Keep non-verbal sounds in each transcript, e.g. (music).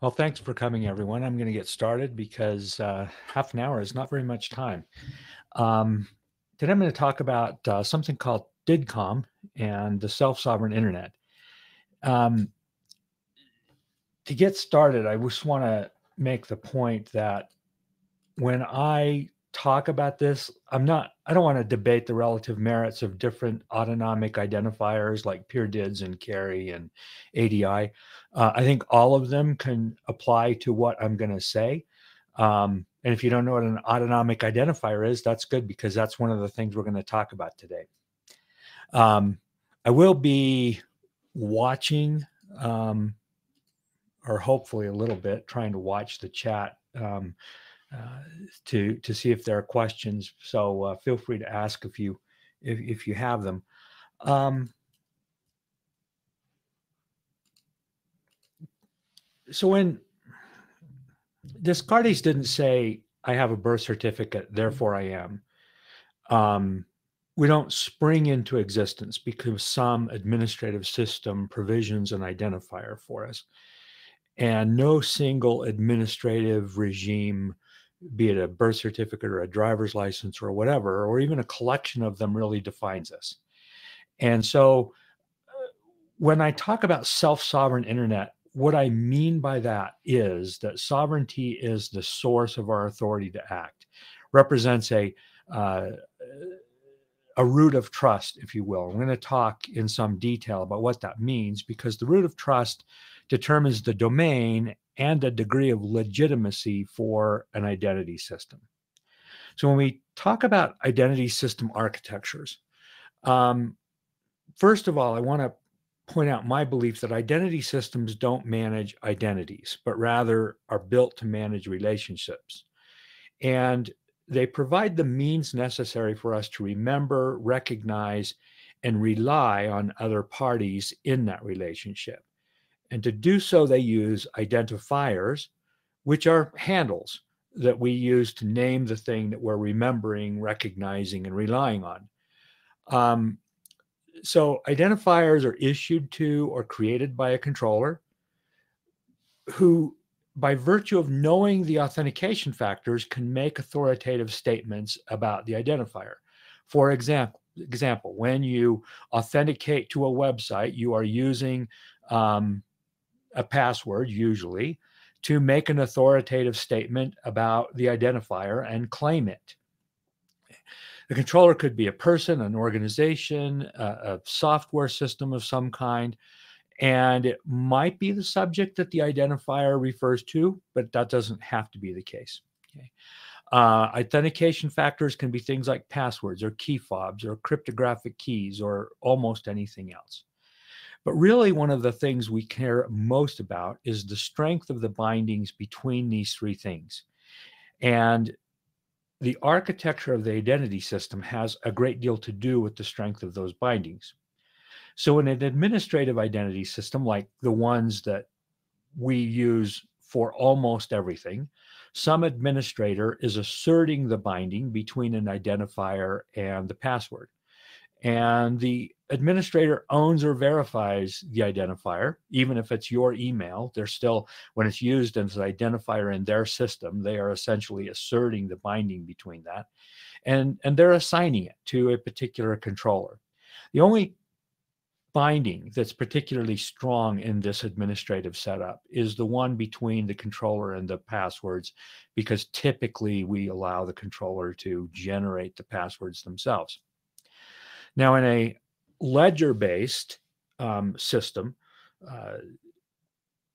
Well, thanks for coming, everyone. I'm going to get started because uh, half an hour is not very much time. Um, today, I'm going to talk about uh, something called DIDComm and the self sovereign internet. Um, to get started, I just want to make the point that when I talk about this, I'm not, I don't want to debate the relative merits of different autonomic identifiers like peer DIDs and KERI and ADI. Uh, I think all of them can apply to what I'm going to say. Um, and if you don't know what an autonomic identifier is, that's good because that's one of the things we're going to talk about today. Um, I will be watching, um, or hopefully a little bit, trying to watch the chat um, uh, to to see if there are questions. So uh, feel free to ask if you if, if you have them. Um, so when Descartes didn't say, I have a birth certificate, therefore I am. Um, we don't spring into existence because some administrative system provisions an identifier for us. And no single administrative regime, be it a birth certificate or a driver's license or whatever, or even a collection of them, really defines us. And so uh, when I talk about self sovereign internet, what I mean by that is that sovereignty is the source of our authority to act, represents a uh, a root of trust, if you will. I'm going to talk in some detail about what that means because the root of trust determines the domain and a degree of legitimacy for an identity system. So when we talk about identity system architectures, um, first of all, I want to point out my belief that identity systems don't manage identities, but rather are built to manage relationships. And they provide the means necessary for us to remember, recognize, and rely on other parties in that relationship. And to do so, they use identifiers, which are handles that we use to name the thing that we're remembering, recognizing, and relying on. Um, so identifiers are issued to or created by a controller who by virtue of knowing the authentication factors can make authoritative statements about the identifier for example example when you authenticate to a website you are using um, a password usually to make an authoritative statement about the identifier and claim it the controller could be a person, an organization, a, a software system of some kind, and it might be the subject that the identifier refers to, but that doesn't have to be the case. Okay. Uh, authentication factors can be things like passwords or key fobs or cryptographic keys or almost anything else. But really, one of the things we care most about is the strength of the bindings between these three things. And the architecture of the identity system has a great deal to do with the strength of those bindings. So, in an administrative identity system like the ones that we use for almost everything, some administrator is asserting the binding between an identifier and the password. And the administrator owns or verifies the identifier, even if it's your email. They're still, when it's used as an identifier in their system, they are essentially asserting the binding between that. And, and they're assigning it to a particular controller. The only binding that's particularly strong in this administrative setup is the one between the controller and the passwords, because typically we allow the controller to generate the passwords themselves. Now, in a ledger based um, system, uh,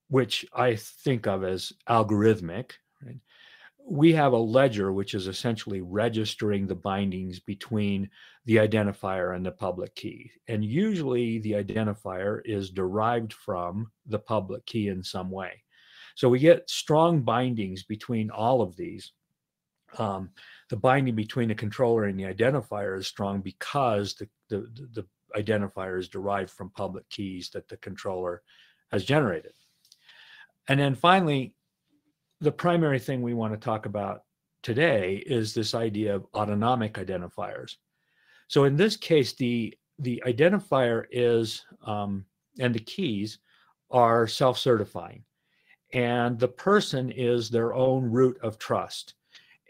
which I think of as algorithmic, right? we have a ledger which is essentially registering the bindings between the identifier and the public key. And usually the identifier is derived from the public key in some way. So we get strong bindings between all of these. Um, the binding between the controller and the identifier is strong because the, the, the identifier is derived from public keys that the controller has generated. And then finally, the primary thing we want to talk about today is this idea of autonomic identifiers. So in this case, the the identifier is um, and the keys are self-certifying, and the person is their own root of trust.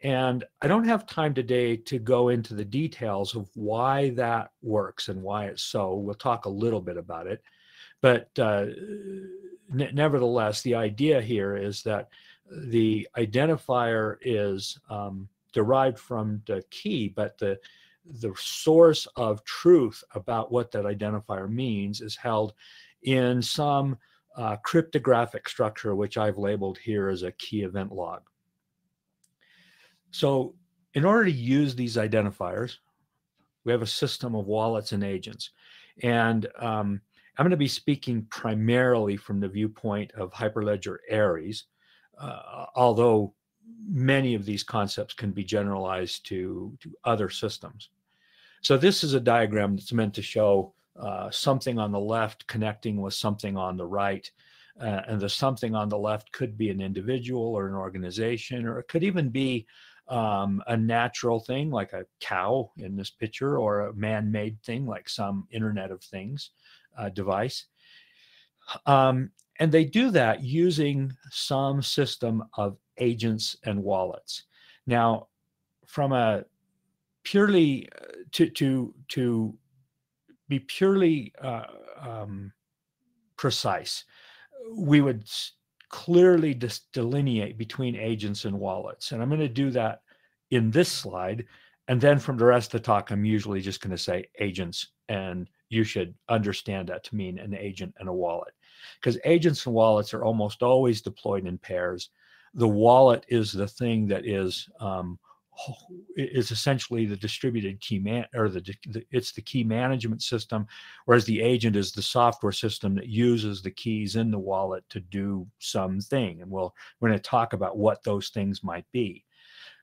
And I don't have time today to go into the details of why that works and why it's so. We'll talk a little bit about it. But uh, nevertheless, the idea here is that the identifier is um, derived from the key, but the the source of truth about what that identifier means is held in some uh, cryptographic structure, which I've labeled here as a key event log. So in order to use these identifiers, we have a system of wallets and agents. And um, I'm going to be speaking primarily from the viewpoint of Hyperledger Aries, uh, although many of these concepts can be generalized to, to other systems. So this is a diagram that's meant to show uh, something on the left connecting with something on the right. Uh, and the something on the left could be an individual or an organization, or it could even be um, a natural thing like a cow in this picture, or a man made thing like some Internet of Things uh, device. Um, and they do that using some system of agents and wallets. Now, from a purely uh, to to to be purely uh, um, precise, we would clearly dis- delineate between agents and wallets. And I'm going to do that in this slide. And then from the rest of the talk, I'm usually just going to say agents. And you should understand that to mean an agent and a wallet. Because agents and wallets are almost always deployed in pairs. The wallet is the thing that is um, is essentially the distributed key man or the, the, it's the key management system whereas the agent is the software system that uses the keys in the wallet to do something and we'll we're going to talk about what those things might be.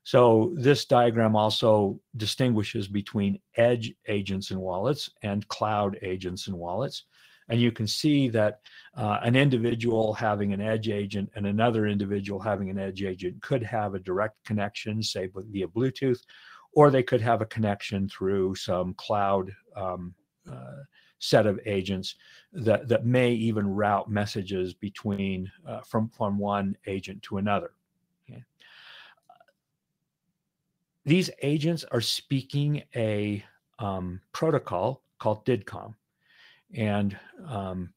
So this diagram also distinguishes between edge agents and wallets and cloud agents and wallets and you can see that uh, an individual having an edge agent and another individual having an edge agent could have a direct connection, say via Bluetooth, or they could have a connection through some cloud um, uh, set of agents that, that may even route messages between uh, from, from one agent to another. Okay. These agents are speaking a um, protocol called DIDComm. And um,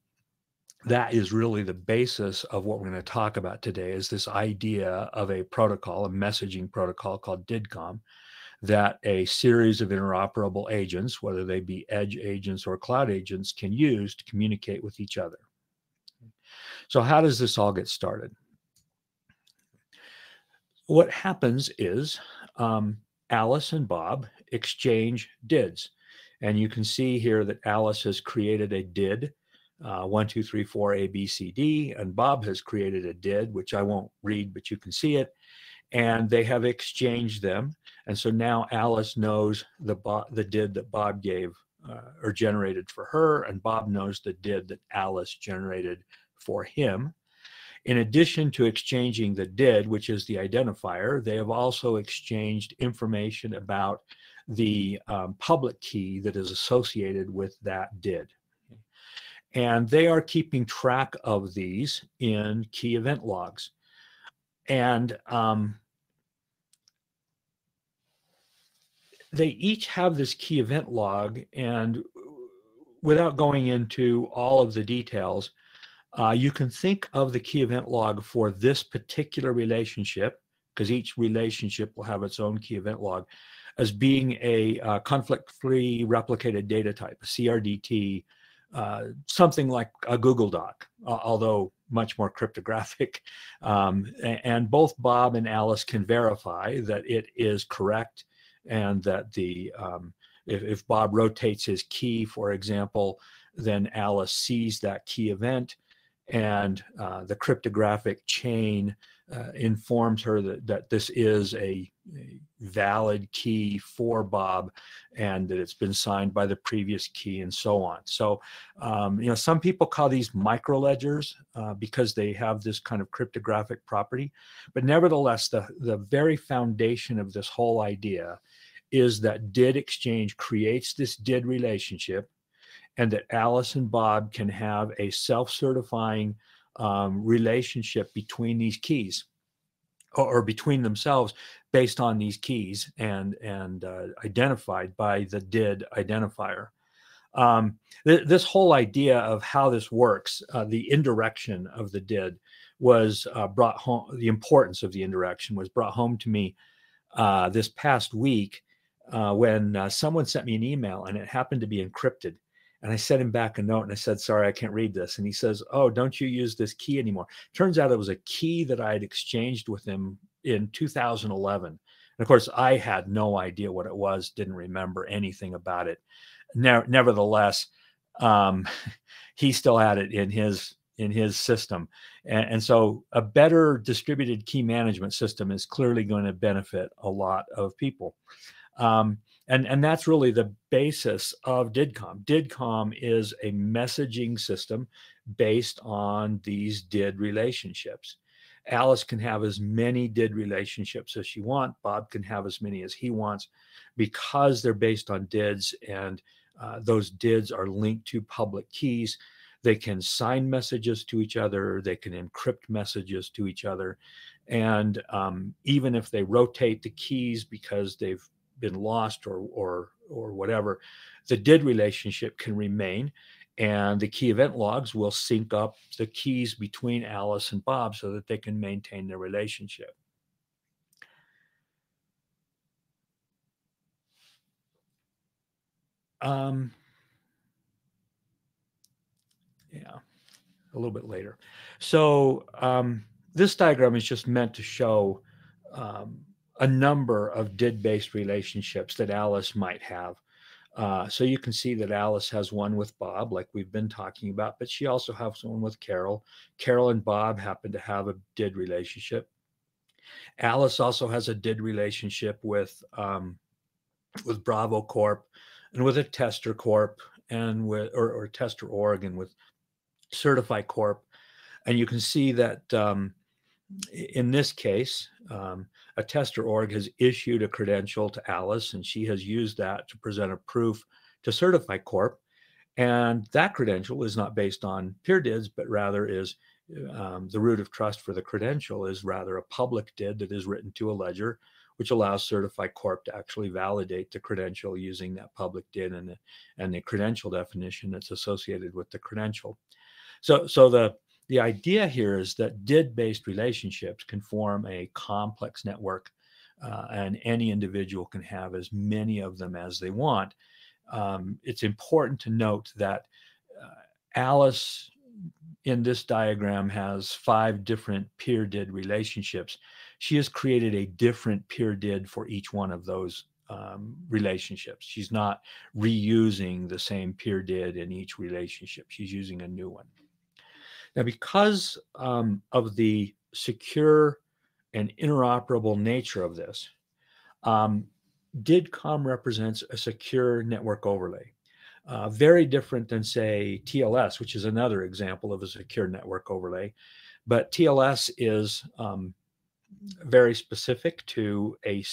that is really the basis of what we're going to talk about today is this idea of a protocol, a messaging protocol called DIDComm, that a series of interoperable agents, whether they be edge agents or cloud agents, can use to communicate with each other. So how does this all get started? What happens is um, Alice and Bob exchange DIDs. And you can see here that Alice has created a did, uh, one, two, three, four, A, B, C, D, and Bob has created a did, which I won't read, but you can see it. And they have exchanged them. And so now Alice knows the, the did that Bob gave uh, or generated for her, and Bob knows the did that Alice generated for him. In addition to exchanging the did, which is the identifier, they have also exchanged information about the um, public key that is associated with that did. And they are keeping track of these in key event logs. And um, they each have this key event log. And without going into all of the details, uh, you can think of the key event log for this particular relationship, because each relationship will have its own key event log as being a uh, conflict-free replicated data type, a CRDT, uh, something like a Google Doc, uh, although much more cryptographic. (laughs) Um, and both Bob and Alice can verify that it is correct and that the um, if, if Bob rotates his key, for example, then Alice sees that key event and uh, the cryptographic chain uh, informs her that, that this is a, a, valid key for Bob and that it's been signed by the previous key and so on. So, um, you know, some people call these microledgers uh, because they have this kind of cryptographic property. But nevertheless, the, the very foundation of this whole idea is that did exchange creates this did relationship and that Alice and Bob can have a self certifying um, relationship between these keys or, between themselves based on these keys and and uh, identified by the did identifier um, th- this whole idea of how this works uh, the indirection of the did was uh, brought home the importance of the indirection was brought home to me uh, this past week uh, when uh, someone sent me an email and it happened to be encrypted and I sent him back a note and I said, Sorry, I can't read this. And he says, Oh, don't you use this key anymore? Turns out it was a key that I had exchanged with him in 2011. And of course, I had no idea what it was, didn't remember anything about it. Ne- nevertheless, um, (laughs) he still had it in his in his system and, and, so a better distributed key management system is clearly going to benefit a lot of people um, and and that's really the basis of DIDComm DIDComm is a messaging system based on these did relationships alice can have as many did relationships as she wants bob can have as many as he wants because they're based on dids and uh, those dids are linked to public keys. They can sign messages to each other. They can encrypt messages to each other. And um, even if they rotate the keys because they've been lost or or or whatever, the did relationship can remain, and the key event logs will sync up the keys between Alice and Bob so that they can maintain their relationship. Um, yeah, a little bit later. So um, this diagram is just meant to show um, a number of did-based relationships that Alice might have. Uh, so you can see that Alice has one with Bob, like we've been talking about, but she also has one with Carol. Carol and Bob happen to have a did relationship. Alice also has a did relationship with um, with Bravo Corp and with a tester corp and with or, or tester org and with Certify Corp. And you can see that um, in this case, um, a tester org has issued a credential to Alice, and she has used that to present a proof to Certify Corp. And that credential is not based on peer dids, but rather is um, the root of trust for the credential is rather a public did that is written to a ledger, which allows Certify Corp to actually validate the credential using that public did and the, and the credential definition that's associated with the credential. So, so the the idea here is that did based relationships can form a complex network, uh, and any individual can have as many of them as they want. Um, it's important to note that uh, Alice in this diagram has five different peer did relationships. She has created a different peer did for each one of those um, relationships. She's not reusing the same peer did in each relationship. She's using a new one. Now, because um, of the secure and interoperable nature of this, um, DIDComm represents a secure network overlay. Uh, very different than, say, TLS, which is another example of a secure network overlay. But TLS is um, very specific to a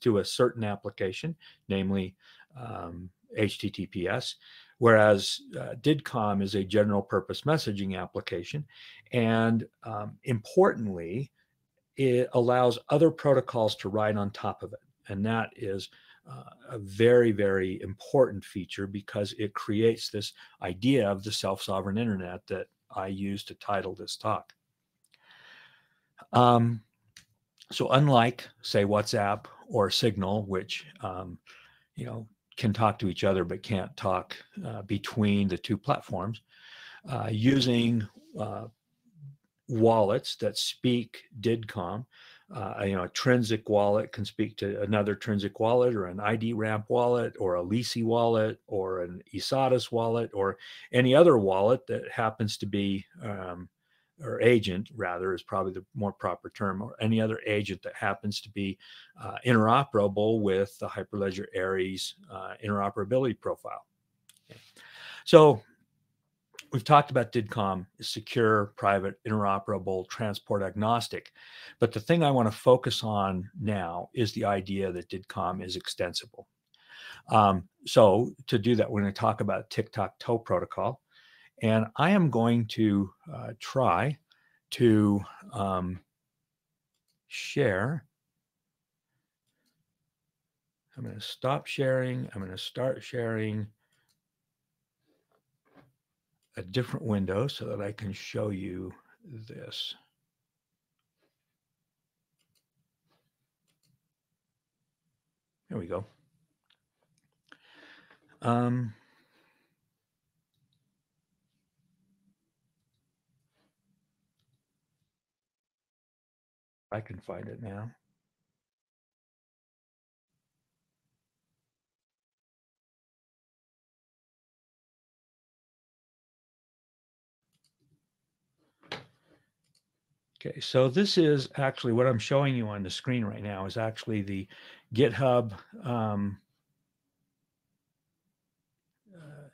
to a certain application, namely um, HTTPS whereas uh, DIDComm is a general purpose messaging application. And um, importantly, it allows other protocols to ride on top of it. And that is uh, a very, very important feature because it creates this idea of the self sovereign internet that I use to title this talk. Um, so, unlike, say, WhatsApp or Signal, which um, you know can talk to each other but can't talk uh, between the two platforms uh, using uh, wallets that speak DIDComm. Uh, you know, a Trinsic wallet can speak to another Trinsic wallet or an IdRamp wallet or a Lissi wallet or an Esatus wallet or any other wallet that happens to be um, or agent rather is probably the more proper term, or any other agent that happens to be uh, interoperable with the Hyperledger Aries uh, interoperability profile. Okay. So we've talked about DIDComm is secure, private, interoperable, transport agnostic. But the thing I want to focus on now is the idea that DIDComm is extensible. Um, so to do that, we're going to talk about tic-tac-toe protocol And I am going to uh, try to um, share. I'm going to stop sharing. I'm going to start sharing a different window so that I can show you this. There we go. Um, I can find it now. Okay, so this is actually what I'm showing you on the screen right now is actually the GitHub um, uh,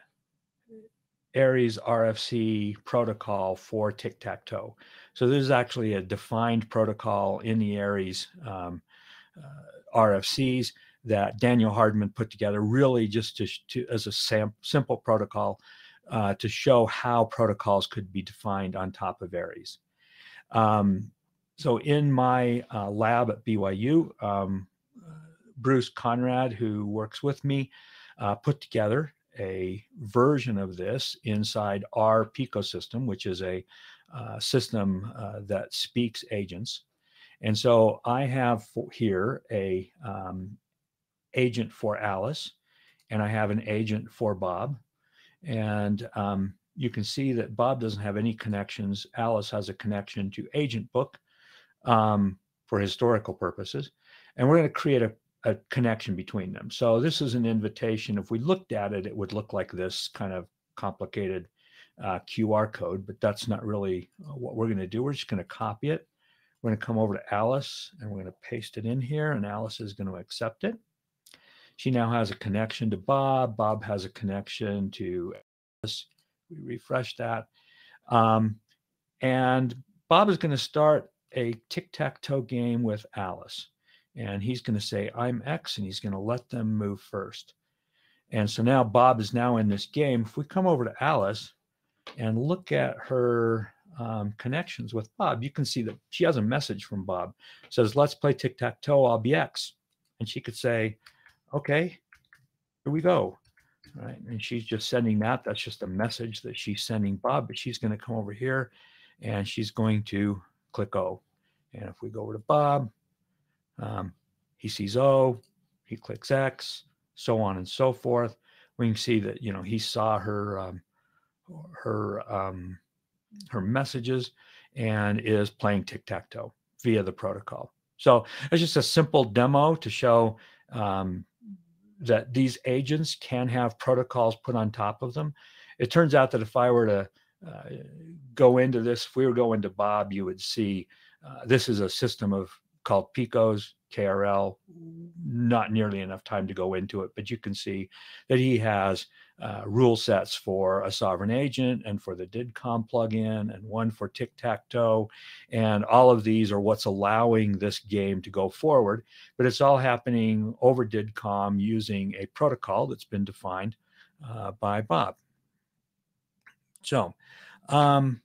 Aries RFC protocol for tic-tac-toe. So this is actually a defined protocol in the Aries um, uh, RFCs that Daniel Hardman put together really just to, to as a sam- simple protocol uh, to show how protocols could be defined on top of Aries. Um, so in my uh, lab at BYU, um, Bruce Conrad, who works with me, uh, put together a version of this inside our Pico system, which is a uh, system uh, that speaks agents. And so I have here a um, agent for Alice, and I have an agent for Bob. And um, you can see that Bob doesn't have any connections. Alice has a connection to Agent Book um, for historical purposes. And we're going to create a, a connection between them. So this is an invitation. If we looked at it, it would look like this kind of complicated uh, QR code, but that's not really uh, what we're going to do. We're just going to copy it. We're going to come over to Alice and we're going to paste it in here, and Alice is going to accept it. She now has a connection to Bob. Bob has a connection to Alice we refresh that. Um, and Bob is going to start a tic tac toe game with Alice. And he's going to say, I'm X, and he's going to let them move first. And so now Bob is now in this game. If we come over to Alice and look at her um, connections with Bob, you can see that she has a message from Bob. It says, Let's play tic tac toe. I'll be X. And she could say, Okay, here we go right? And she's just sending that. That's just a message that she's sending Bob, but she's going to come over here and she's going to click O. And if we go over to Bob, um, he sees O, he clicks X, so on and so forth. We can see that, you know, he saw her, um, her, um, her messages and is playing tic-tac-toe via the protocol. So it's just a simple demo to show um, that these agents can have protocols put on top of them. It turns out that if I were to uh, go into this, if we were going to Bob, you would see uh, this is a system of called Picos, KRL. Not nearly enough time to go into it, but you can see that he has uh, rule sets for a sovereign agent and for the DIDComm plugin and one for tic tac toe. And all of these are what's allowing this game to go forward. But it's all happening over DIDComm using a protocol that's been defined uh, by Bob. So um,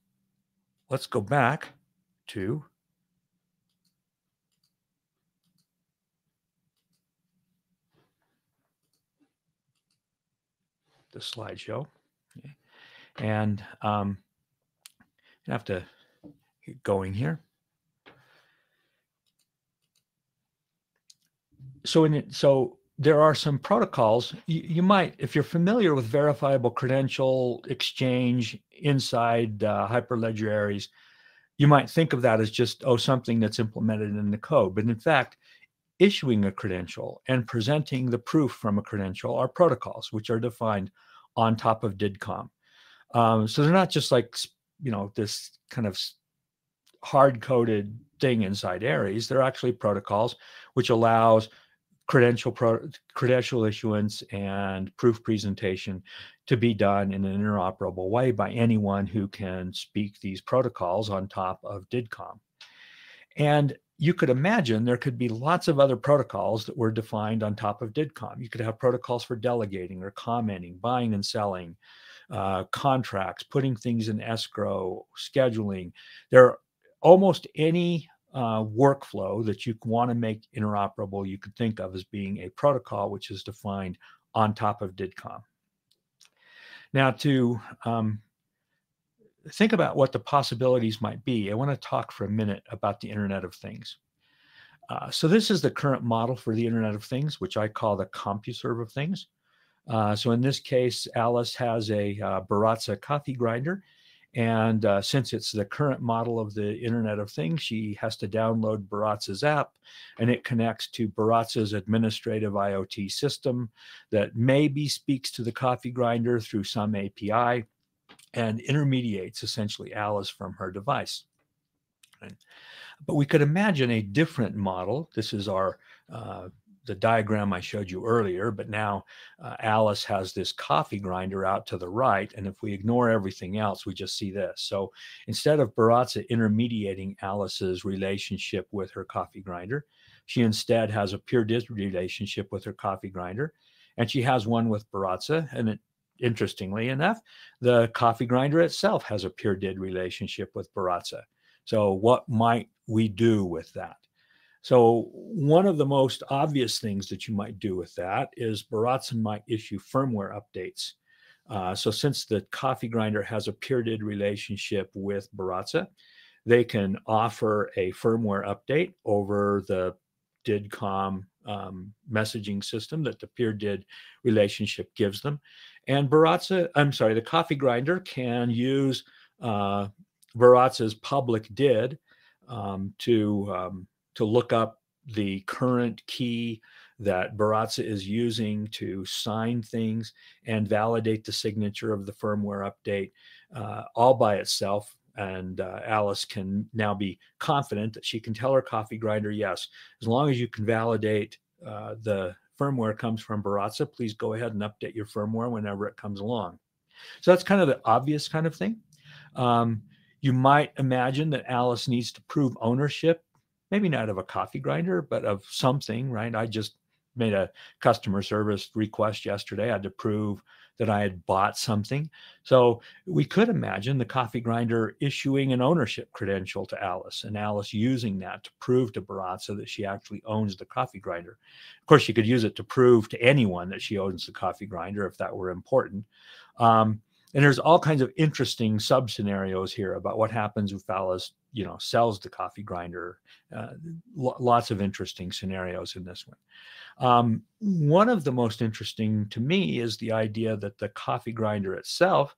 let's go back to the slideshow. And um, I have to get going here. So in it, so there are some protocols you, you, might, if you're familiar with verifiable credential exchange inside uh, Hyperledger Aries, you might think of that as just oh something that's implemented in the code. But in fact, issuing a credential and presenting the proof from a credential are protocols which are defined on top of DIDComm. Um, so they're not just like you know this kind of hard coded thing inside Aries. They're actually protocols which allows credential pro- credential issuance and proof presentation to be done in an interoperable way by anyone who can speak these protocols on top of DIDComm. And you could imagine there could be lots of other protocols that were defined on top of DIDComm. You could have protocols for delegating or commenting, buying and selling, uh, contracts, putting things in escrow, scheduling. There are almost any uh, workflow that you want to make interoperable, you could think of as being a protocol which is defined on top of DIDComm. Now, to um, think about what the possibilities might be, I want to talk for a minute about the Internet of Things. Uh, so this is the current model for the Internet of Things, which I call the CompuServe of Things. Uh, so in this case, Alice has a uh, Baratza coffee grinder. And uh, since it's the current model of the Internet of Things, she has to download Baratza's app and it connects to Baratza's administrative IoT system that maybe speaks to the coffee grinder through some API and intermediates essentially Alice from her device. But we could imagine a different model. This is our uh, the diagram I showed you earlier, but now uh, Alice has this coffee grinder out to the right. And if we ignore everything else, we just see this. So instead of Baratza intermediating Alice's relationship with her coffee grinder, she instead has a peer did relationship with her coffee grinder. And she has one with Baratza. And it, interestingly enough, the coffee grinder itself has a peer did relationship with Baratza. So what might we do with that? So one of the most obvious things that you might do with that is Baratza might issue firmware updates. Uh, so since the coffee grinder has a peer-did relationship with Baratza, they can offer a firmware update over the DIDComm um, messaging system that the peer did relationship gives them. And Baratza, I'm sorry, the coffee grinder can use uh, Baratza's public did um, to um, to look up the current key that Baratza is using to sign things and validate the signature of the firmware update uh, all by itself. And uh, Alice can now be confident that she can tell her coffee grinder, yes, as long as you can validate uh, the firmware comes from Baratza, please go ahead and update your firmware whenever it comes along. So that's kind of the obvious kind of thing. Um, you might imagine that Alice needs to prove ownership maybe not of a coffee grinder, but of something, right? I just made a customer service request yesterday. I had to prove that I had bought something. So we could imagine the coffee grinder issuing an ownership credential to Alice and Alice using that to prove to Baratza that she actually owns the coffee grinder. Of course, she could use it to prove to anyone that she owns the coffee grinder if that were important. Um, and there's all kinds of interesting sub scenarios here about what happens if Alice you know sells the coffee grinder. Uh, lots of interesting scenarios in this one. Um, one of the most interesting to me is the idea that the coffee grinder itself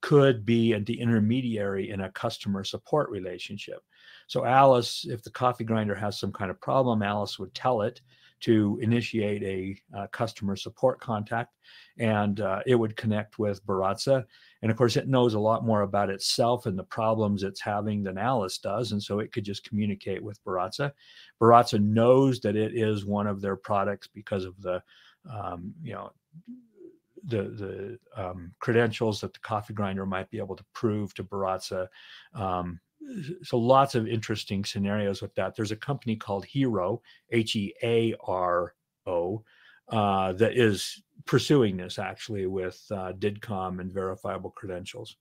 could be the intermediary in a customer support relationship. So alice if the coffee grinder has some kind of problem alice would tell it to initiate a uh, customer support contact and uh, it would connect with Baratza. And of course, it knows a lot more about itself and the problems it's having than Alice does. And so it could just communicate with Baratza. Baratza knows that it is one of their products because of the, um, you know, the the um, credentials that the coffee grinder might be able to prove to Baratza. Um, so lots of interesting scenarios with that. There's a company called Hero, H E A R O, uh, that is pursuing this actually with uh, DIDComm and verifiable credentials.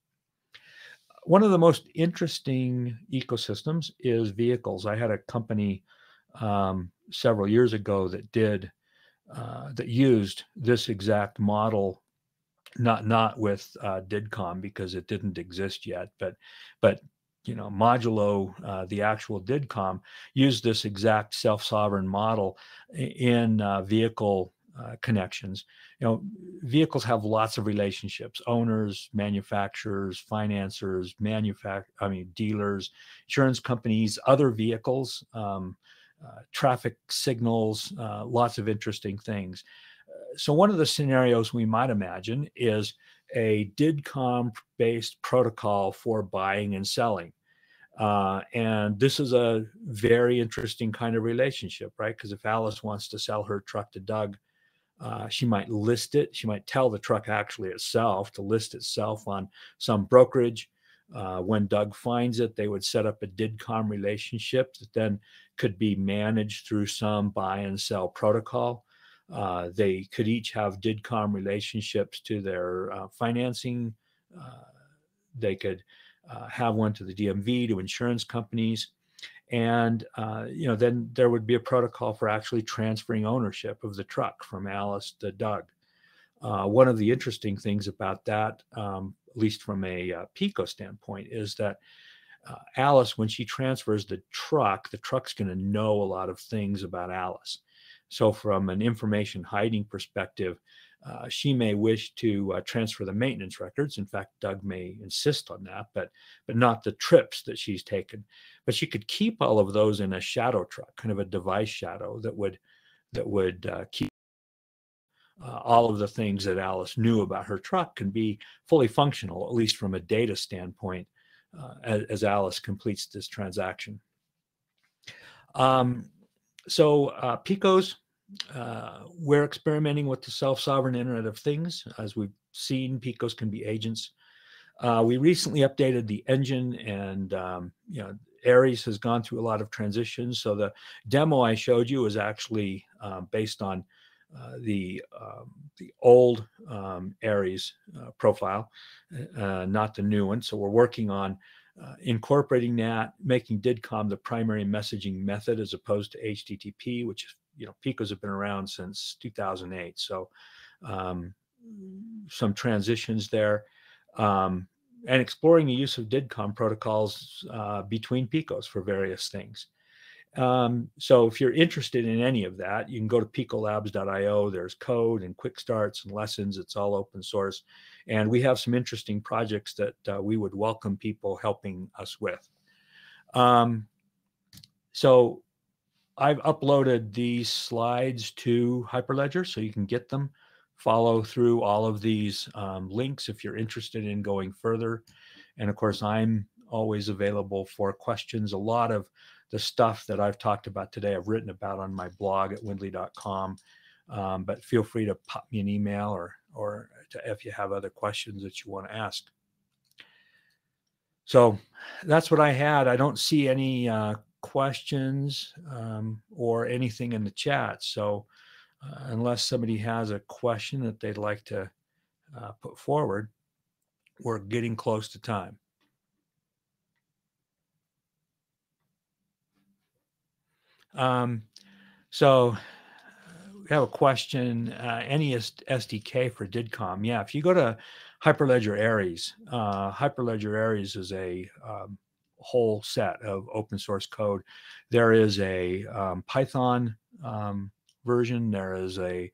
One of the most interesting ecosystems is vehicles. I had a company um, several years ago that did uh, that used this exact model not not with uh, DIDComm because it didn't exist yet, but but you know, modulo, uh, the actual DIDComm, used this exact self-sovereign model in uh, vehicle uh, connections. You know, vehicles have lots of relationships: owners, manufacturers, financiers, manufact, I mean, dealers, insurance companies, other vehicles, um, uh, traffic signals, uh, lots of interesting things. Uh, so one of the scenarios we might imagine is a DIDComm based protocol for buying and selling. Uh, and this is a very interesting kind of relationship, right? Because if Alice wants to sell her truck to Doug, uh, she might list it. She might tell the truck actually itself to list itself on some brokerage. Uh, when Doug finds it, they would set up a DIDComm relationship that then could be managed through some buy and sell protocol. Uh, they could each have DIDComm relationships to their uh, financing uh, they could uh, have one to the DMV, to insurance companies, and uh, you know then there would be a protocol for actually transferring ownership of the truck from Alice to Doug. One of the interesting things about that, um, at least from a Pico standpoint, is that uh, Alice, when she transfers the truck, the truck's going to know a lot of things about Alice. So, from an information hiding perspective, uh, she may wish to uh, transfer the maintenance records. In fact, Doug may insist on that, but but not the trips that she's taken. But she could keep all of those in a shadow truck, kind of a device shadow that would that would uh, keep uh, all of the things that Alice knew about her truck can be fully functional, at least from a data standpoint, uh, as, as, Alice completes this transaction. Um, so uh, Picos, uh, we're experimenting with the self-sovereign Internet of Things. As we've seen, Picos can be agents. Uh, we recently updated the engine and um, you know Aries has gone through a lot of transitions. So the demo I showed you is actually uh, based on uh, the um, the old um, Aries uh, profile, uh, not the new one. So we're working on incorporating that, making DIDComm the primary messaging method as opposed to HTTP, which you know Picos have been around since 2008. So um, some transitions there. Um, and exploring the use of DIDComm protocols uh, between Picos for various things. Um, so if you're interested in any of that, you can go to picolabs.io. There's code and quick starts and lessons. It's all open source. And we have some interesting projects that uh, we would welcome people helping us with. Um, so I've uploaded these slides to Hyperledger so you can get them. Follow through all of these um, links if you're interested in going further. And of course, I'm always available for questions. A lot of the stuff that I've talked about today, I've written about on my blog at windley.com. Um, but feel free to pop me an email or or to, if you have other questions that you want to ask. So that's what I had. I don't see any uh, questions um, or anything in the chat. So uh, unless somebody has a question that they'd like to uh, put forward, we're getting close to time. Um, so we have a question. Uh, any SDK for DIDComm? Yeah, if you go to Hyperledger Aries, uh, Hyperledger Aries is a um, whole set of open source code. There is a um, Python um, version. There is a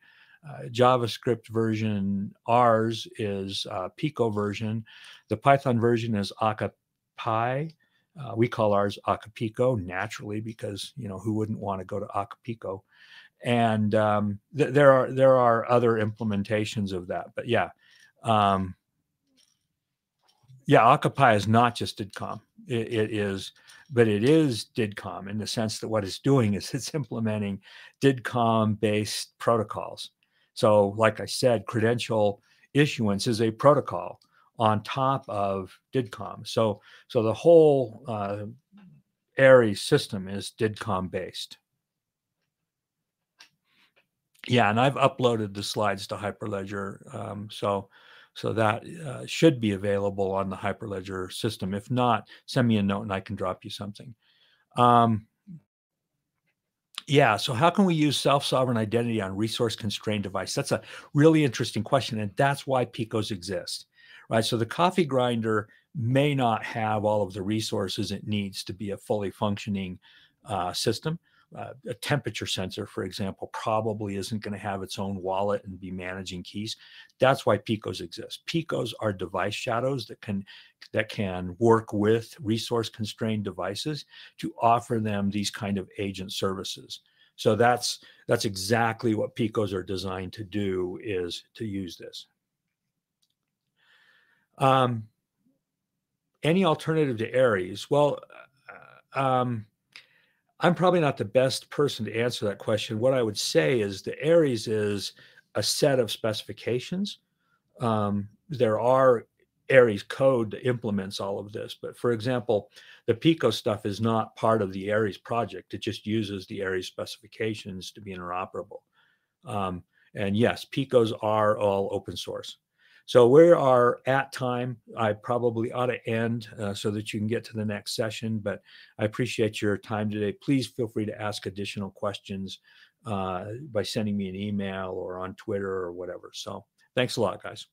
uh, JavaScript version. Ours is uh, Pico version. The Python version is ACA-Py. Uh, we call ours Akapico naturally because you know who wouldn't want to go to Akapico, and um, th- there are there are other implementations of that. But yeah, um, yeah, ACA-Py is not just DIDComm. It, it is, but it is DIDComm in the sense that what it's doing is (laughs) it's implementing DIDComm based protocols. So, like I said, credential issuance is a protocol on top of DIDComm. So, so the whole uh, Aries system is DIDComm based. Yeah, and I've uploaded the slides to Hyperledger, um, so so that uh, should be available on the Hyperledger system. If not, send me a note and I can drop you something. Um, yeah, so how can we use self-sovereign identity on resource-constrained device? That's a really interesting question, and that's why PICOs exist right? So the coffee grinder may not have all of the resources it needs to be a fully functioning uh, system. Uh, a temperature sensor, for example, probably isn't going to have its own wallet and be managing keys. That's why Picos exist. Picos are device shadows that can that can work with resource constrained devices to offer them these kind of agent services. So that's that's exactly what Picos are designed to do is to use this. Um, any alternative to Aries? Well, uh, um, I'm probably not the best person to answer that question. What I would say is the Aries is a set of specifications. Um, there are Aries code that implements all of this, but for example, the Pico stuff is not part of the Aries project. It just uses the Aries specifications to be interoperable. Um, and yes, Picos are all open source. So we are at time. I probably ought to end uh, so that you can get to the next session, but I appreciate your time today. Please feel free to ask additional questions uh, by sending me an email or on Twitter or whatever. So thanks a lot, guys.